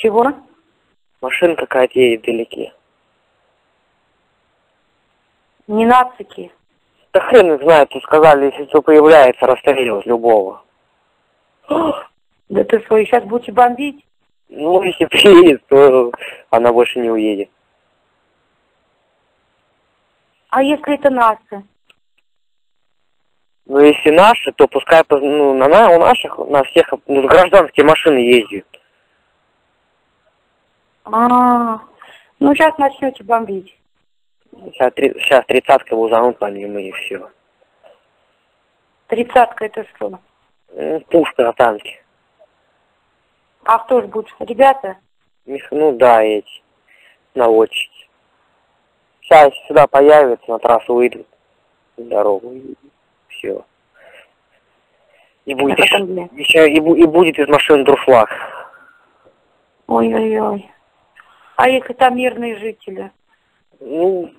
Чего? Машина какая-то едет вдалеке. Не нацики. Да хрен их знает, тут сказали, если кто появляется, расстреливать любого. Да ты свой сейчас будете бомбить? Ну, если приедет, то она больше не уедет. А если это нации? Ну, если наши, то пускай ну, на, на- у наших, на всех ну, гражданские машины ездят. А, ну сейчас начнете бомбить. Сейчас, три- сейчас тридцатка лузанут по ним и все. Тридцатка это что? Пушка на танке. А кто же будет? Ребята? Ну да, эти наводчики. Сейчас сюда появятся, на трассу выйдут на дорогу и все. И будет, А еще, и, и будет из машин друшлаг. Ой-ой-ой. А если там мирные жители? Ну,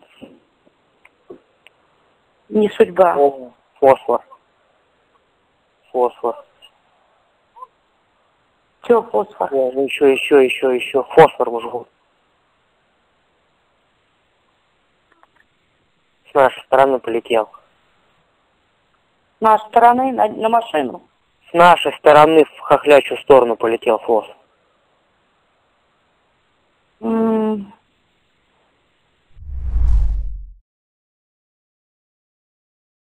Не судьба. о, фосфор. Фосфор. Че фосфор? О, ну еще, еще, еще, еще. Фосфор жгут. С нашей стороны полетел. С нашей стороны на, на машину. С нашей стороны в хохлячую сторону полетел фосфор.